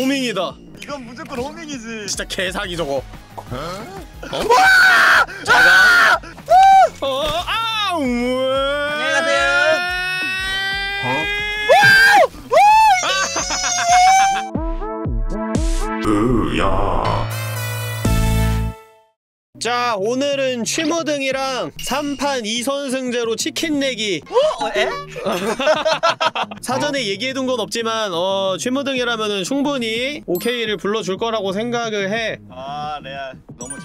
호밍이다. 이건 무조건 호밍이지. 진짜 개사기 저거. 어? 자가 어? 아 안녕하세요. 자 오늘은 취무등이랑 3판 2선승제로 치킨 내기 어? 에? 사전에 얘기해둔 건 없지만 어 취무등이라면 은 충분히 오케이를 불러줄 거라고 생각을 해 아 레알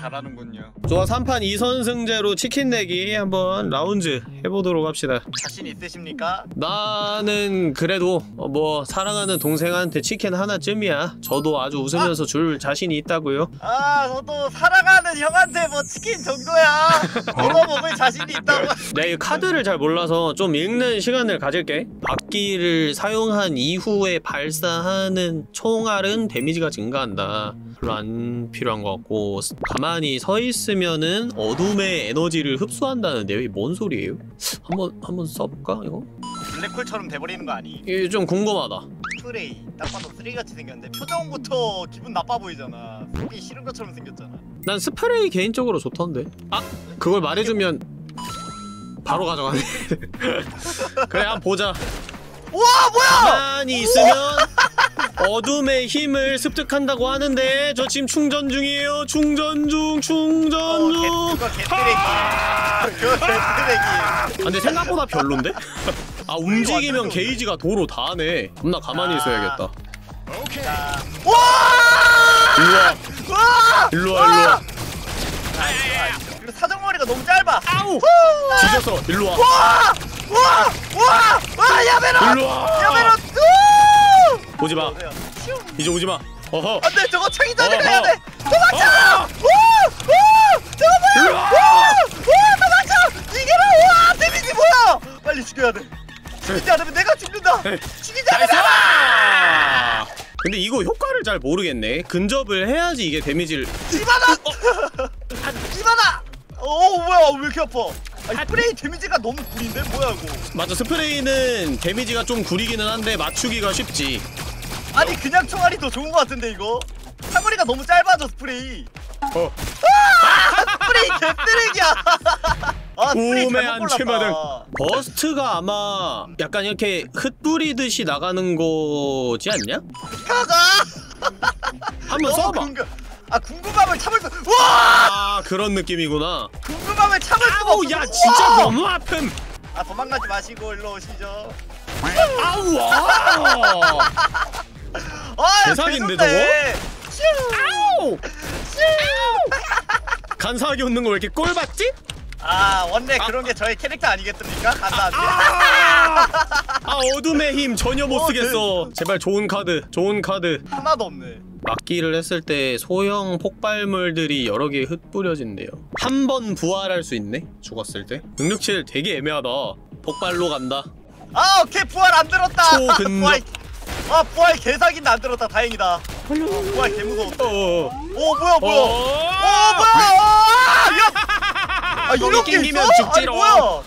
잘하는군요. 좋아 3판 2선승제로 치킨 내기 한번 라운드 해보도록 합시다 자신 있으십니까? 나는 그래도 어, 뭐 사랑하는 동생한테 치킨 하나쯤이야 저도 아주 웃으면서 줄 자신이 있다고요 아 저도 사랑하는 형한테 뭐 치킨 정도야. 얻어 먹을 자신이 있다고. 내가 이 카드를 잘 몰라서 좀 읽는 시간을 가질게 악기를 사용한 이후에 발사하는 총알은 데미지가 증가한다 별로 안 필요한 것 같고 가만 히 서 있으면은 어둠의 에너지를 흡수한다는데요 이게 뭔 소리예요? 한번 한번 써볼까 이거? 블랙홀처럼 돼버리는 거 아니? 이게 좀 궁금하다 프레이 딱 봐도 쓰레기같이 생겼는데 표정부터 기분 나빠 보이잖아. 쓰기 싫은 것처럼 생겼잖아. 난 스프레이 개인적으로 좋던데 아! 그걸 말해주면 바로 가져가네 그래 한 번 보자 우와 뭐야? 가만히 있으면 어둠의 힘을 습득한다고 하는데 저 지금 충전 중이에요 충전 중 충전 어, 개, 중 그거 개쓰레기. 그거 개쓰레기. 아, 근데 생각보다 별론데? 아 움직이면 게이지가 도로 다 하네 겁나 가만히 있어야겠다 자, 일로와 와! 일로 와 일로 와 그리고 사정머리가 너무 짧아. 아우 뒤졌어 일로 와 와! 와! 와! 와! 야베로! 일로 와 야베로! 우! 오지마 이제 오지마 어허 안돼 저거 창이 전에 어허. 가야 돼. 도망쳐! 어허. 오! 오! 저거 뭐야? 일로와 오! 오! 도망쳐! 이겨라! 와! 데미지 뭐야? 빨리 죽여야 돼. 죽이지 않으면 내가 죽는다. 죽이지 나이스! 않으면 근데 이거 효과를 잘 모르겠네 근접을 해야지 이게 데미지를 이바다! 이바다! 어 뭐야 왜 이렇게 아파? 아, 스프레이 데미지가 너무 구린데 뭐야 이거? 맞아 스프레이는 데미지가 좀 구리기는 한데 맞추기가 쉽지 아니 그냥 총알이 더 좋은 것 같은데 이거? 사거리가 너무 짧아져 스프레이. 어 스프레이 개쓰레기야. 아 우매한 최마등. 버스트가 아마 약간 이렇게 흩뿌리듯이 나가는 거지 않냐? 가가. 한번 써봐 궁금. 아 궁금함을 참을 수. 와! 아 그런 느낌이구나 궁금함을 참을 수가 아우. 야 진짜 우와! 너무 아픔 아 도망가지 마시고 일로 오시죠. 아우 와 아 개좋네. 아우 간사하게 웃는 거 왜 이렇게 꼴 봤지? 아 원래 그런 게 저의 캐릭터 아니겠습니까? 감사합니다. 아, 아 어둠의 힘 전혀 못 어, 쓰겠어 제발 좋은 카드 좋은 카드 하나도 없네. 막기를 했을 때 소형 폭발물들이 여러 개 흩뿌려진대요 한 번 부활할 수 있네 죽었을 때 능력치를 되게 애매하다 폭발로 간다 아 오케이 부활 안 들었다. 초근접. 아 부활 개사기는 안 들었다. 다행이다. 어, 부활 개 무서워. 어, 오 뭐야 뭐야. 오 어, 뭐야. 아, 야. 아 거기 이런 게 낑기면 있어? 죽지롱. 아니, 뭐야.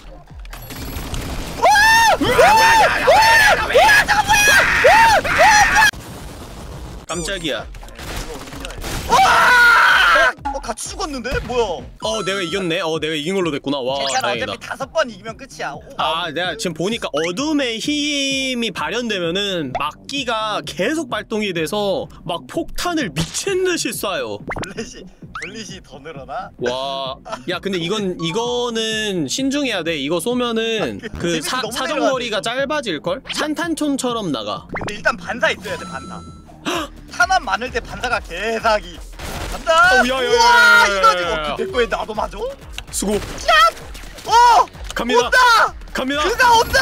깜짝이야 어 같이 죽었는데 뭐야? 어 내가 이겼네 어 내가 이긴 걸로 됐구나 와 다행이다 어차피 다섯 번 이기면 끝이야. 오, 아 내가 지금 보니까 어둠의 힘이 발현되면은 막기가 계속 발동이 돼서 막 폭탄을 미친 듯이 쏴요 블렛이 블릿이 더 늘어나? 와, 야 근데 이건 이거는 신중해야 돼. 이거 쏘면은 그 재밌어, 사, 너무 사정거리가 짧아질 걸? 산탄총처럼 나가. 근데 일단 반사 있어야 돼 반사. 탄환 많을 때 반사가 개사기. 간다. 어, 야, 야, 야, 우와 야, 야, 이거지. 야, 야. 어, 내 거에 나도 맞아? 어 수고. 갑니다. 온다. 갑니다. 그가 온다.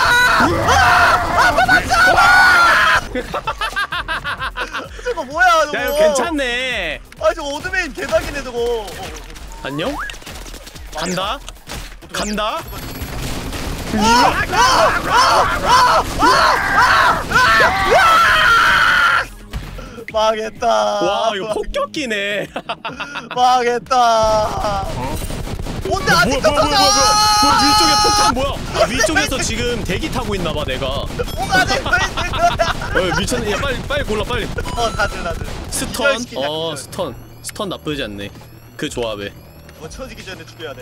저거 뭐야 저거? 야 이거 괜찮네. 아 저거 오드메인 개사기네 저거. 어, 어, 안녕. 간다. 간다. 망했다. 와 이거 폭격기네. 망했다. 뭔데 뭐야 아직도 뭐야 뭐야 뭐야 터져 뭐야 위쪽에 폭탄 뭐야? 아, 위쪽에서 지금 대기 타고 있나봐 내가. 뭐가 있는 거야. 어 미쳤네. 야 빨리 빨리 골라 빨리. 어 다들 다들. 스턴? 어. 스턴. 스턴 나쁘지 않네. 그 조합에. 뭐 쳐지기 전에 죽여야 돼.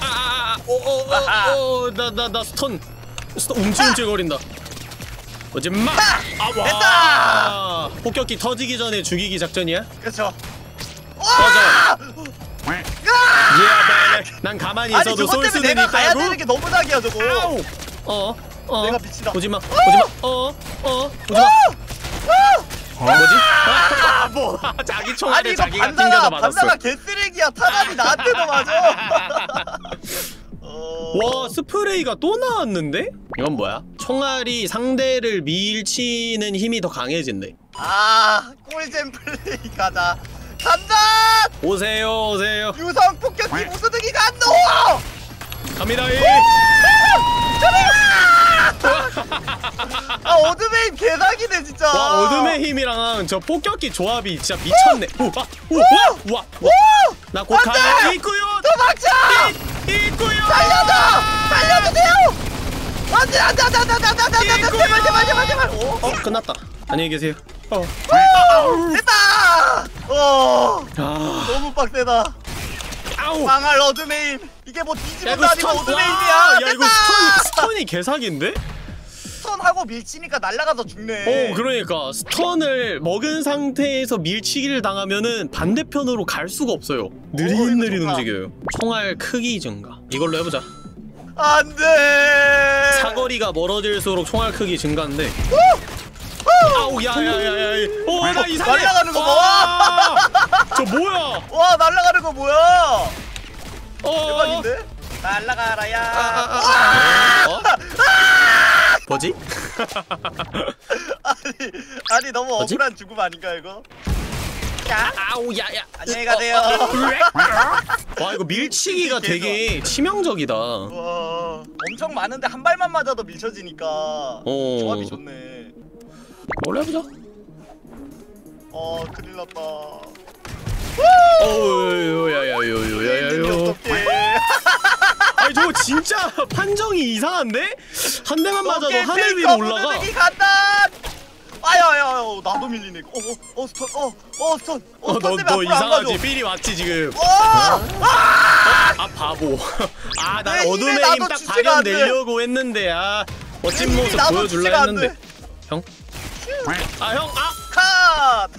아, 아아아어어나나 나 스턴. 스턴 움찔움찔거린다 어제 막아와 폭격기 터지기 전에 죽이기 작전이야? 그쵸 맞아 예, yeah, 난 가만히 아니 있어도 쏠 수는 가야 있다고. 되는 게 너무 낙이야 저거 아우. 어. 어. 내가 미치다. 오지 마. 오지 마. 어. 어. 오지 마. 어, 뭐지? 아, 뭐. 자기 아니 총알에 이거 자기가 반사가 맞았어. 반사가 개쓰레기야 타단이 나한테도 맞아 어... 와, 스프레이가 또 나왔는데? 이건 뭐야? 총알이 상대를 밀치는 힘이 더 강해진대. 아 꿀잼 플레이 가자 간다 오세요, 오세요. 유성 폭격기 무드등이 간다 갑니다. 이. 아 어드메인 개사기네 진짜 와, 어둠의 힘이랑 저 폭격기 조합이 진짜 미쳤네. 우와, 우와, 우와, 우와. 나곧 안 돼! 가요. 있구요. 도망쳐 이- 있구요. 살려줘 살려주세요 안돼 어? 어, 끝났다. 안녕히 계세요. 어. 됐다 어 아. 너무 빡세다 아우. 망할 어드메인 이게 뭐 야 뒤집어도 아니고 어드메인이야 와, 야 이거 stun stun이 개사기인데? Stun하고 밀치니까 날아가서 죽네 어 그러니까 stun을 먹은 상태에서 밀치기를 당하면은 반대편으로 갈 수가 없어요. 느릿느릿 이거. 움직여요. 총알 크기 증가. 이걸로 해보자. 안 돼 사거리가 멀어질수록 총알 크기 증가인데. 아우 야 야 야야. 어나 이상해. 날아가는 거 봐. 와, 저 뭐야? 와 날아가는 거 뭐야 어. 대박인데 날아가라 야 아, 아, 아, 아. 어? 뭐지? 아니 아니 너무 뭐지? 억울한 죽음 아닌가 이거 자 아우 야야. 안녕히 가세요. 와 이거 밀치기가 되게 치명적이다. 와 엄청 많은데 한 발만 맞아도 밀쳐지니까 어. 조합이 좋네 원래 해보자. 어 큰일 났다 어우 야야야야야야야. 어떡해 아니 저거 진짜 판정이 이상한데? 한 대만 맞아도 어깨 하늘 위로 탱커 올라가. 무드등이 간다 아야야야 나도 밀리네 어어 어, 스턴 어어 스턴 어 어, 스턴 너, 때문에 너 앞으로 안 이상하지? 삘이 왔지 지금. 어! 아 바보. 아나내 힘에 어둠의 나도 힘딱 주체가 안 돼. 발현되려고 했는데 아 멋진 힘이 모습 나도 보여줄라 안 했는데. 돼. 형? 아 형, 아 컷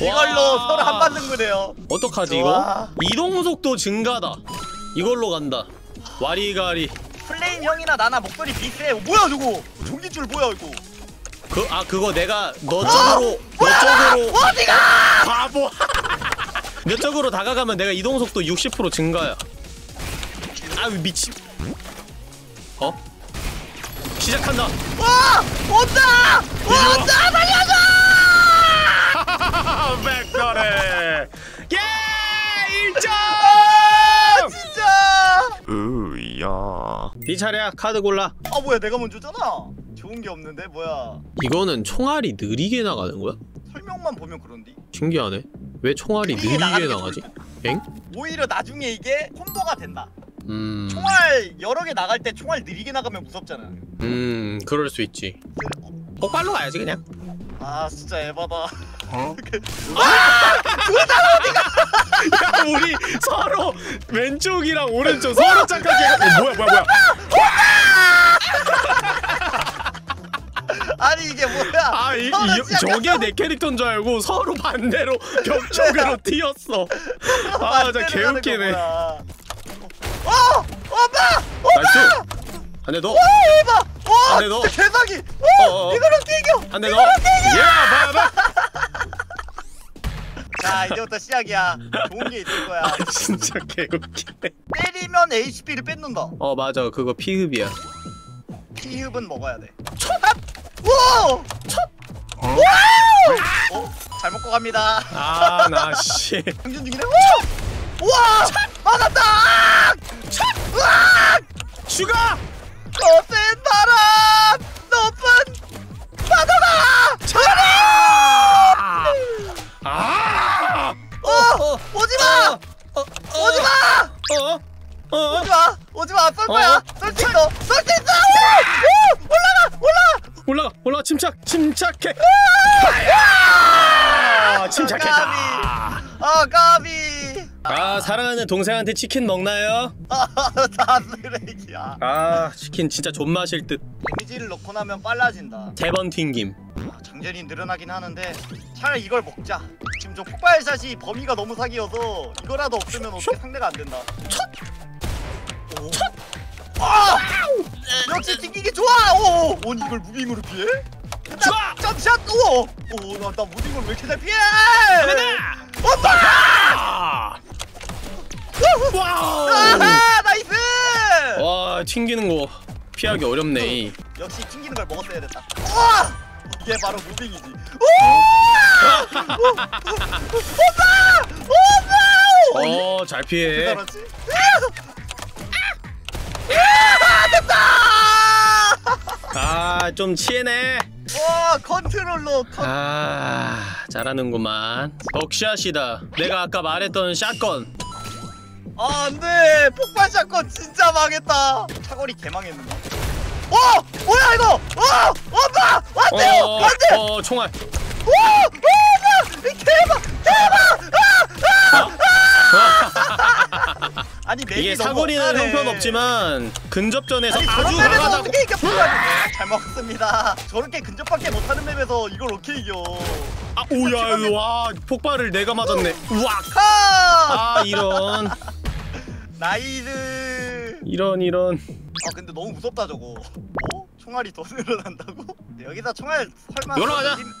이걸로 와. 서로 한 받는 거네요 어떡하지 좋아. 이거? 이동 속도 증가다. 이걸로 간다. 와리가리. 플레인 형이나 나나 목소리 비슷해 어, 뭐야 저거 종기줄 뭐야 이거 그 아 그거 내가 너 쪽으로 너 쪽으로 어디가 바보. 몇 쪽으로 다가가면 내가 이동 속도 60% 증가야. 아 미친. 어? 시작한다. 와 온다 온다 살려줘 백설에 예 1점. 아 진짜 으야. 네 차례야 카드 골라. 아 뭐야 내가 먼저잖아 좋은 게 없는데 뭐야 이거는 총알이 느리게 나가는 거야? 설명만 보면 그런디 신기하네. 왜 총알이 느리게 나가지? 엥? 오히려 나중에 이게 콤보가 된다 음. 총알 여러 개 나갈 때 총알 느리게 나가면 무섭잖아 음, 그럴 수 있지. 폭발로 가야지 그냥. 아 진짜 에바다 야, 우리 서로 왼쪽이랑 오른쪽 서로 착하게. 어, 뭐야, 뭐야, 뭐야. 아니 이게 뭐야 아, 이, 이, 저게 내 캐릭터인 줄 알고 서로 반대로 벽쪽으로 튀었어. 아, 진짜 개웃기네. 어! 오빠! nice. 한대 더. 와안 돼, 너. 진짜 개사기! 어, 오! 어. 이거랑 뛰겨! 한대 더. 야, 봐봐. 자 이제부터 시작이야 좋은 게 있을 거야 아, 진짜 개웃기네. 때리면 HP를 뺏는다 어, 맞아. 그거 피흡이야. 피흡은 먹어야 돼 첫! 와! 첫! 와! 어? 잘 먹고 갑니다 아, 나 씨. 장전 중이네 와! 와! 맞았다! 첫! 으악! 죽어! 거센 바람! 높은 바다가! 아! 아! 어! 오지마! 어, 어, 오지마! 어? 침착 침착해 아! 아 침착했다 아 까비 아 사랑하는 동생한테 치킨 먹나요? 아, 다 쓰레기야 아 치킨 진짜 존맛일 듯 데미지를 넣고 나면 빨라진다 세 번 튕김 아, 장전이 늘어나긴 하는데 차라리 이걸 먹자 지금 저 폭발shot이 범위가 너무 사기여서 이거라도 없으면 어떻게 상대가 안 된다 첫! 첫! 아! 역시 튕기기 좋아! 오! 뭔 이걸 moving으로 피해? jump shot! 오! 오, 나, 나 moving을 왜 이렇게 잘 피해! 오빠! 아! wow 아하! nice! 와 튕기는 거 피하기 어렵네 역시 튕기는 걸 먹었어야 됐다. 우와! 이게 바로 moving이지. 우와! 오빠! 오빠! 어, 어잘 피해! 아 좀 치해네 와 컨트롤러 컨... 아 잘하는구만. buckshot이다. 내가 아까 말했던 shotgun. 아 안돼. 폭발 shotgun 진짜 망했다. 차거리 개망했는데. 어! 뭐야 이거? 어! 오빠 안돼요! 어, 안돼 어 총알. 오! 오빠 대박 대박 어? 아니 맵이 이게 사거리는. 형편없지만 근접전에서 아니 아주 강하다고. 어떻게 이겨 잘 먹었습니다. 저렇게 근접밖에 못하는 맵에서 이걸 어떻게 이겨? 아 오야 와 폭발을 내가 맞았네. 우악! 카! 아 이런. nice! 이런 이런. 아 근데 너무 무섭다 저거. 어? 총알이 더 늘어난다고? 여기다 총알 설마 열어가자. 던짐-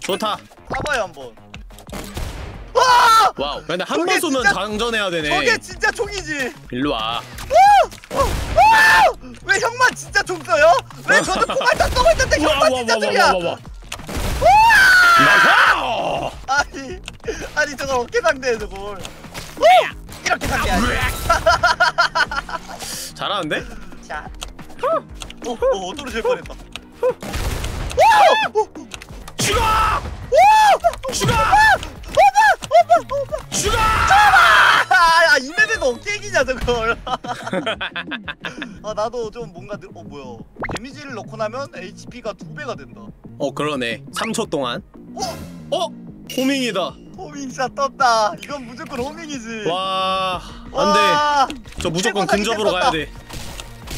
좋다. 봐봐요 한번 와! wow 근데 한 번 쏘면 진짜- 장전해야 되네 저게 진짜 총이지 일로 와 아! 왜 형만 진짜 총 써요? 왜 저도 총알다 쏘고 있는데 형만 진짜 총이야 나가 아니 아니 저걸 어떻게 상대해 저걸 오! 이렇게 상대하지 잘하는데? 자 어? 어? 떨어질 뻔했다 오! 오! 죽어! 오! 죽어! 오빠! 죽어! 아, 이 맵에서 어떻게 이기냐 저걸 아 나도 좀 뭔가 늘... 어 뭐야 데미지를 넣고 나면 HP가 두 배가 된다 어 그러네 3초 동안 어? 어? 호밍이다 호밍샷 떴다 이건 무조건 호밍이지 와 안돼 와. 저 무조건 근접으로. 가야 돼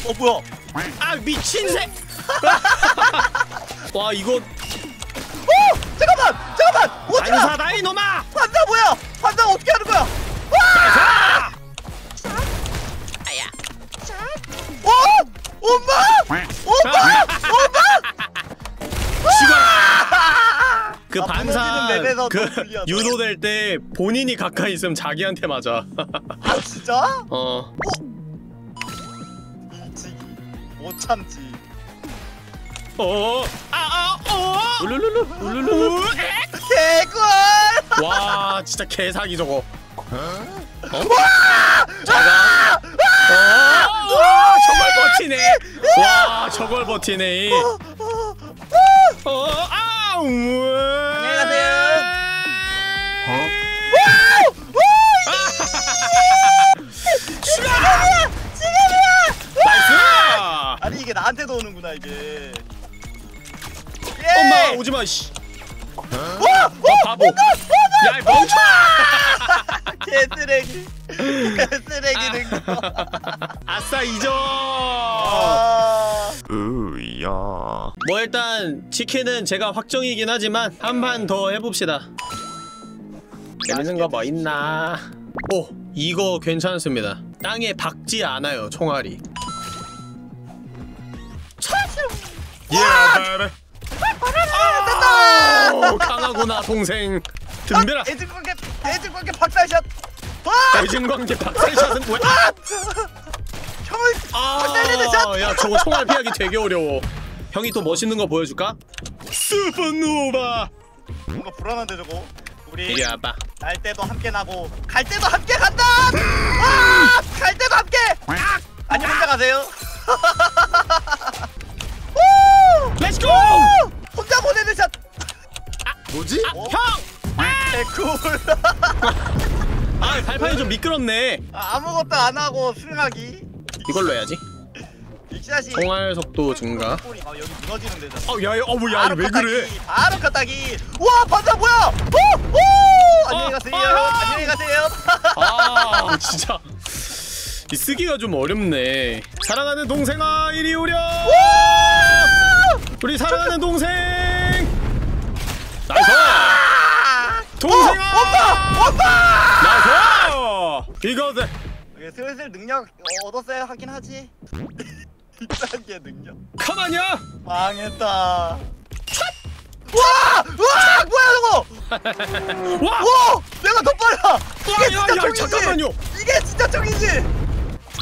어 뭐야 아 미친 새! 와 이거 어! 잠깐만! 잠깐만! 어디가! 반사다 이놈아! 판다 뭐야! 판다 어떻게 하는 거야! 반사! 어! 엄마! 엄마! 죽어라! 그 아, 반사 그. 유도될 때 본인이 가까이 있으면 자기한테 맞아 아 진짜? 어 일찍이 못 참지 어, 아, 아, 어, 울룰룰루, 울룰루. 개꿀! 와, 진짜 개사기 저거. 어? 자가. 어, 와, 저걸 버티네. 와, 저걸 버티네. 어, 아, 우와. 안녕하세요. 지금이야, 지금이야. nice. 아니 이게 나한테도 오는구나 이게 예! 엄마 오지 마, 씨. 와! 어, 바보. 야, 이 멍청. 개쓰레기 개쓰레기 등거 아싸 이점. 아... 으야. 뭐 일단 치킨은 제가 확정이긴 하지만 한 판 더 해봅시다. 재밌는 거 뭐 있나? 오 이거 괜찮습니다. 땅에 박지 않아요 총알이. 예, 바로. 아, 강하구나 동생. 덤벼라. 애증관계 애증관계 박살샷 와! 대진광대 박살샷은 뭐야? 형을 박살내는 샷! 아, 야 저거 총알 피하기 되게 어려워. 형이 또 멋있는 거 보여줄까? 슈퍼노바. 뭔가 불안한데 저거 우리 이리 와봐. 날 때도 함께 나고 갈 때도 함께 간다! 아! 갈 때도 함께! 아! 아니 혼자 가세요 뭐지? 어? 형! 개꿀 아 발판이 좀 미끄럽네. 아, 아무것도 안 하고 승하기 이걸로 해야지. 총알 속도 증가 아, 여기 무너지는 데잖아. 어 야 야 어머 바로 컷따기, 바로 컷따기. 와 반사 뭐야? 오! 오! 안녕히 가세요. 아, 안녕히 가세요. 아 진짜 이 쓰기가 좀 어렵네 사랑하는 동생아 이리 오렴 우리 사랑하는 동생 이게 슬슬 능력 어, 얻었어야 하긴 하지. 이딴게 능력. 가만이야 망했다. 와! 와! 뭐야 저거? 와 와! 내가 더 빨라. 이게 야, 진짜 야, 총이지. 잠깐만요. 이게 진짜 총이지.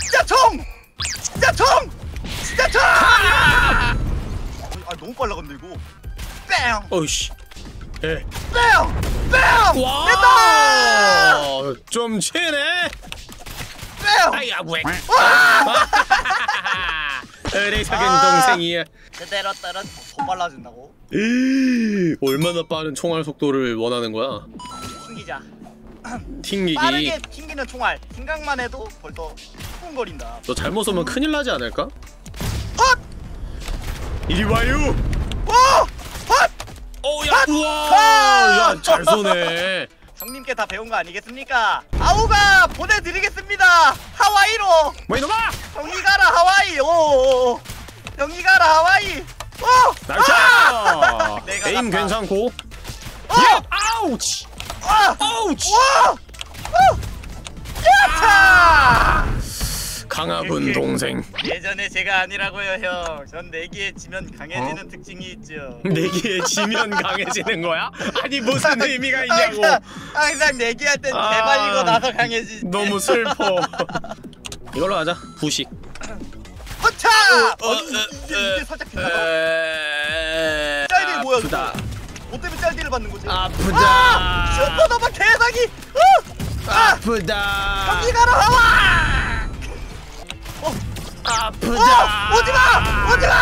진짜 총. 진짜 총. 진짜 총. 아 너무 빨라 근데 이거. 뺑! 어이씨 예. 뺑! 뺑! 와 됐다! 좀 치네 뺑! 아야 왜 와! 어리석은 아. 동생이야 제대로 따라 더 빨라진다고? 에이, 얼마나 빠른 총알 속도를 원하는 거야 튕기자. 튕기기 빠르게 튕기는 총알. 생각만 해도 벌써 후끈거린다. 너 잘못 쏘면 큰일 나지 않을까? 헛! 이리 와요 오! 헛! 어야 헛! 우와 야잘 쏘네 형님께 다 배운 거 아니겠습니까? 아우가 보내드리겠습니다. 하와이로. 뭐 이놈아 형이 가라 하와이. 오. 형이 가라 하와이. 오. 내가 에임 갔다. 괜찮고 어! 야 아우치 아! 아우치 와! 어! 야차! 강화군 동생 예전에 제가 아니라고요 형. 전 내기에 지면 강해지는 어? 특징이 있죠. 내기에 지면 강해지는 거야? 아니 무슨 의미가 있냐고 항상, 항상 내기할 땐 아. 개발리고 나서 강해지지. 너무 슬퍼 이걸로 하자 부식 허차! 어, 아니, 어, 이게, 어, 이게 살짝 빛나서? 에... 짤딜 뭐야, 아프다 뭐 때문에 짤딜을 받는 거지? 아프다 아! supernova 개사기! 어! 아! 아프다 형이 가라 하와! 어! 아프다 어! 오지마! 오지마!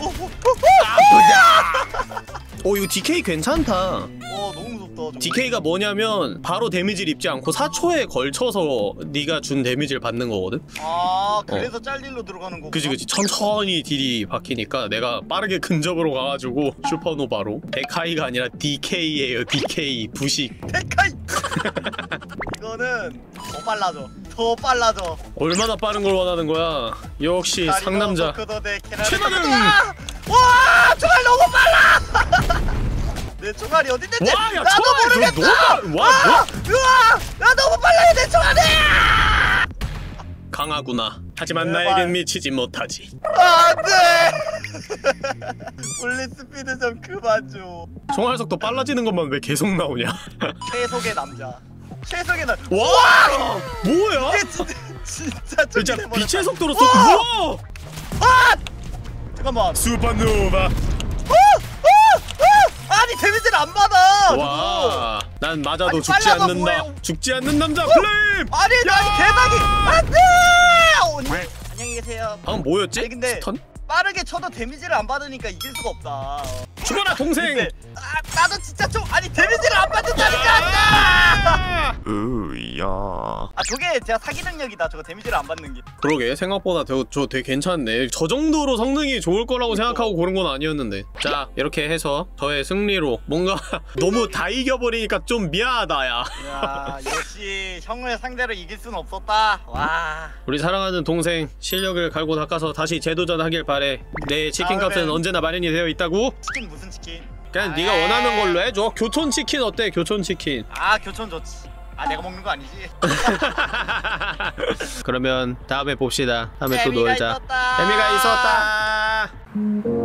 어, 어, 어, 어! 아프다 오 이거 decay 괜찮다 어 너무 무섭다 저거. decay가 뭐냐면 바로 damage를 입지 않고 4초에 걸쳐서 네가 준 damage를 받는 거거든 아 그래서 짤딜로 들어가는 거구나 어. 그지 그지 천천히 deal이 박히니까 내가 빠르게 근접으로 가가지고 supernova로 데카이가 아니라 decay예요 decay 부식 데카이 이거는 더 빨라져. 더 빨라져. 얼마나 빠른 걸 원하는 거야? 역시 상남자. 최나등! 와 총알 너무 빨라! 내 총알이 어디 있는지 와야 나도 모르겠어 너 너무 와 아! 뭐? 우와 나 너무 빨라요 내 총알이! 강하구나. 하지만. 나에겐 미치지 못하지. 안돼 볼리 스피드 좀 그만 줘 총알 속도 빨라지는 것만 왜 계속 나오냐 최속의 남자 최속의 남 와 뭐야 이게 진짜 진짜 좀 진짜. 빛의 속도로 쏘! 우와 아! 잠깐만 supernova 어! 어! 어! 아니 damage를 안 받아 저거. 와난 맞아도 아니, 죽지 않는다 뭐해요? 죽지 않는 남자 플레임 아니 나 야! 개사기 안돼 안녕히 계세요 방금 뭐였지? 아니, 근데- stun? 빠르게 쳐도 데미지를 안 받으니까 이길 수가 없다 죽어라 동생! 근데 아, 나도 진짜 좀 아니 데미지를 안 받는다니까! 아! 으야. 아 저게 제가 사기 능력이다 저거 데미지를 안 받는 게. 그러게 생각보다 저, 저 되게 괜찮네. 저 정도로 성능이 좋을 거라고 생각하고 고른 건 아니었는데. 자 이렇게 해서 저의 승리로 뭔가 너무 다 이겨버리니까 좀 미안하다 야. 야 역시 형을 상대로 이길 수는 없었다. 와. 우리 사랑하는 동생 실력을 갈고 닦아서 다시 재도전하길 바래. 내 치킨값은 다음엔- 언제나 마련이 되어 있다고? 치킨 무슨 치킨? 그냥 아, 네가. 원하는 걸로 해줘. 교촌 치킨 어때? 교촌 치킨. 아 교촌 좋지. 아 내가 먹는 거 아니지? 그러면 다음에 봅시다. 다음에 또 재미가 놀자. 있었다. 재미가 있었다